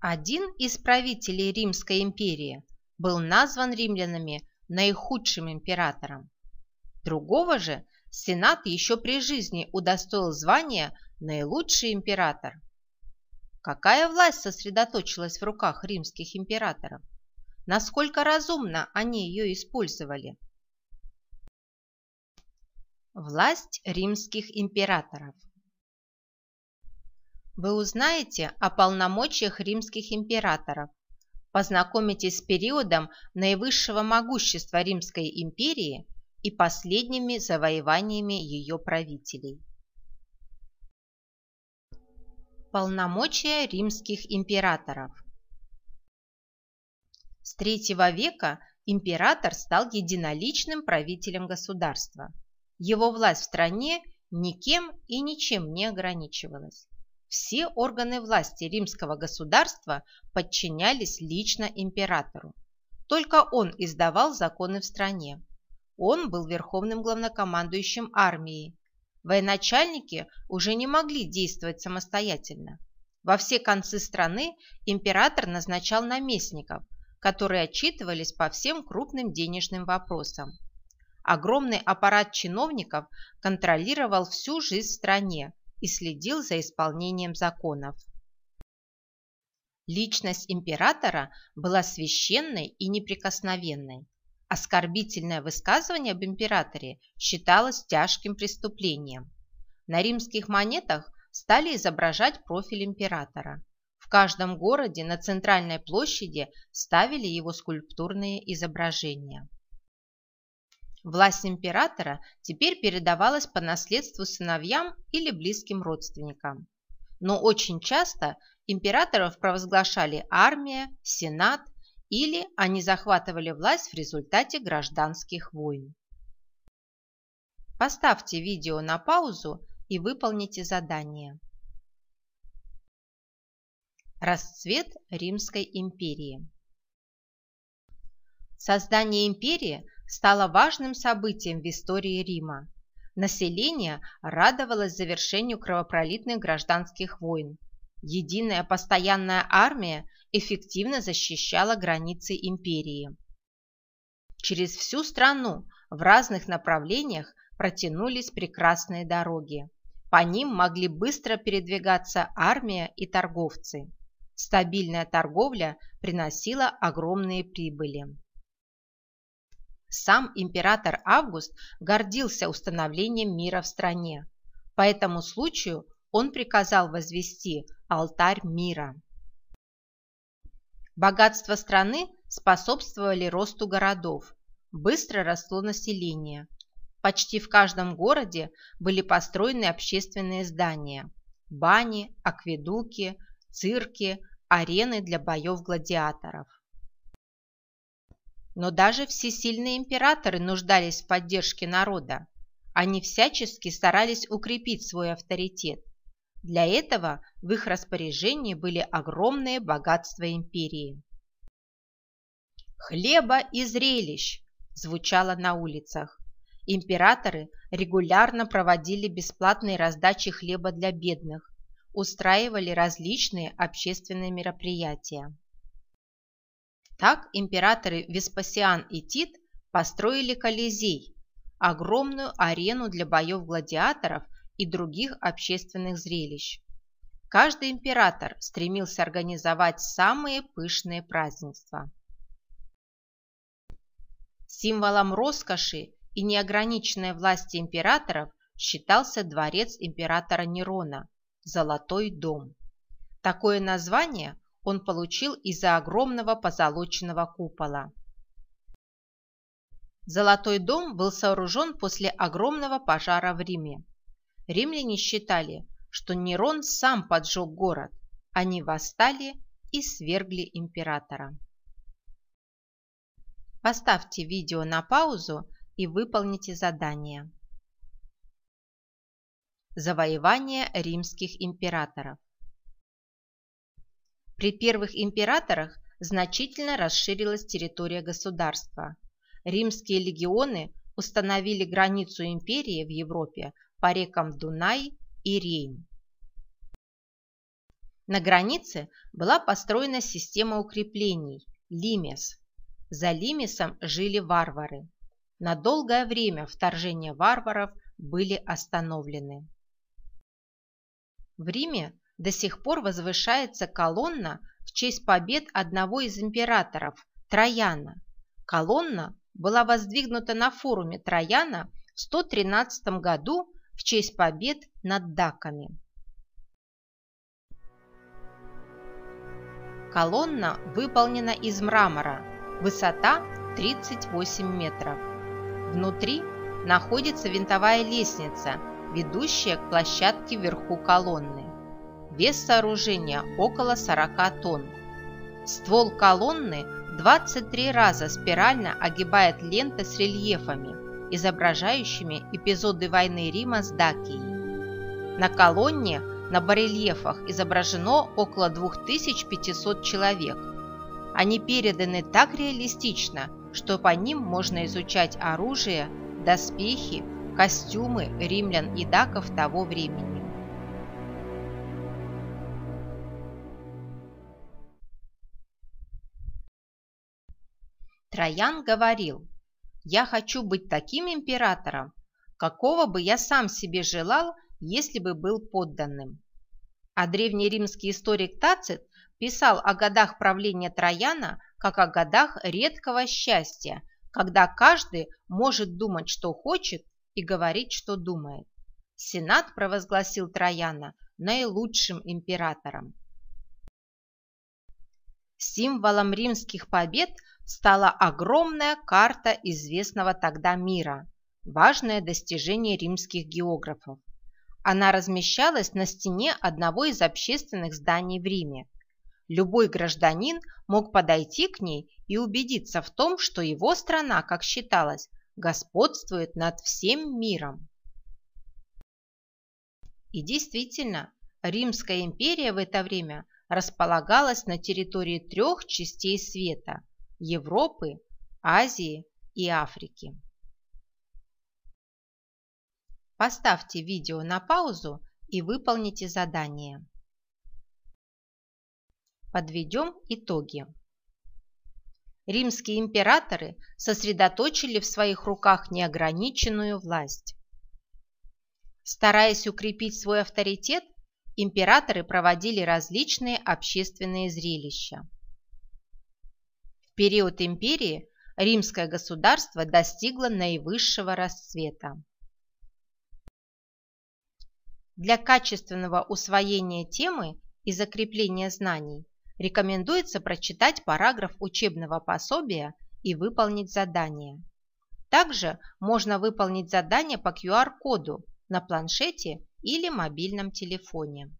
Один из правителей Римской империи был назван римлянами наихудшим императором. Другого же Сенат еще при жизни удостоил звания «наилучший император». Какая власть сосредоточилась в руках римских императоров? Насколько разумно они ее использовали? Власть римских императоров Вы узнаете о полномочиях римских императоров, познакомитесь с периодом наивысшего могущества Римской империи и последними завоеваниями ее правителей. Полномочия римских императоров С III века император стал единоличным правителем государства. Его власть в стране никем и ничем не ограничивалась. Все органы власти римского государства подчинялись лично императору. Только он издавал законы в стране. Он был верховным главнокомандующим армией, Военачальники уже не могли действовать самостоятельно. Во все концы страны император назначал наместников, которые отчитывались по всем крупным денежным вопросам. Огромный аппарат чиновников контролировал всю жизнь в стране и следил за исполнением законов. Личность императора была священной и неприкосновенной. Оскорбительное высказывание об императоре считалось тяжким преступлением. На римских монетах стали изображать профиль императора. В каждом городе на центральной площади ставили его скульптурные изображения. Власть императора теперь передавалась по наследству сыновьям или близким родственникам. Но очень часто императоров провозглашали армия, сенат или они захватывали власть в результате гражданских войн. Поставьте видео на паузу и выполните задание. Расцвет Римской империи Создание империи стало важным событием в истории Рима. Население радовалось завершению кровопролитных гражданских войн. Единая постоянная армия эффективно защищала границы империи. Через всю страну в разных направлениях протянулись прекрасные дороги. По ним могли быстро передвигаться армия и торговцы. Стабильная торговля приносила огромные прибыли. Сам император Август гордился установлением мира в стране. По этому случаю он приказал возвести алтарь мира. Богатство страны способствовали росту городов. Быстро росло население. Почти в каждом городе были построены общественные здания. Бани, акведуки, цирки, арены для боев гладиаторов. Но даже всесильные императоры нуждались в поддержке народа. Они всячески старались укрепить свой авторитет. Для этого в их распоряжении были огромные богатства империи. «Хлеба и зрелищ!» звучало на улицах. Императоры регулярно проводили бесплатные раздачи хлеба для бедных, устраивали различные общественные мероприятия. Так императоры Веспасиан и Тит построили Колизей, огромную арену для боев гладиаторов и других общественных зрелищ. Каждый император стремился организовать самые пышные празднества. Символом роскоши и неограниченной власти императоров считался дворец императора Нерона – Золотой дом. Такое название он получил из-за огромного позолоченного купола. Золотой дом был сооружен после огромного пожара в Риме. Римляне считали, что Нерон сам поджег город. Они восстали и свергли императора. Поставьте видео на паузу и выполните задание. Завоевание римских императоров При первых императорах значительно расширилась территория государства. Римские легионы установили границу империи в Европе по рекам Дунай и Рейн. На границе была построена система укреплений – Лимес. За Лимесом жили варвары. На долгое время вторжения варваров были остановлены. В Риме до сих пор возвышается колонна в честь побед одного из императоров – Трояна. Колонна была воздвигнута на форуме Трояна в 113 году в честь побед над даками. Колонна выполнена из мрамора, высота 38 метров. Внутри находится винтовая лестница, ведущая к площадке вверху колонны. Вес сооружения около 40 тонн. Ствол колонны 23 раза спирально огибает лента с рельефами, изображающими эпизоды войны Рима с Дакией. На колонне на барельефах изображено около 2500 человек. Они переданы так реалистично, что по ним можно изучать оружие, доспехи, костюмы римлян и даков того времени. Троян говорил, «Я хочу быть таким императором, какого бы я сам себе желал, если бы был подданным». А древний римский историк Тацит писал о годах правления Трояна как о годах редкого счастья, когда каждый может думать, что хочет, и говорить, что думает. Сенат провозгласил Трояна наилучшим императором. Символом римских побед стала огромная карта известного тогда мира, важное достижение римских географов. Она размещалась на стене одного из общественных зданий в Риме. Любой гражданин мог подойти к ней и убедиться в том, что его страна, как считалось, господствует над всем миром. И действительно, Римская империя в это время располагалась на территории трех частей света – Европы, Азии и Африки. Поставьте видео на паузу и выполните задание. Подведем итоги. Римские императоры сосредоточили в своих руках неограниченную власть. Стараясь укрепить свой авторитет, императоры проводили различные общественные зрелища. В период империи римское государство достигло наивысшего расцвета. Для качественного усвоения темы и закрепления знаний рекомендуется прочитать параграф учебного пособия и выполнить задание. Также можно выполнить задание по QR-коду на планшете или мобильном телефоне.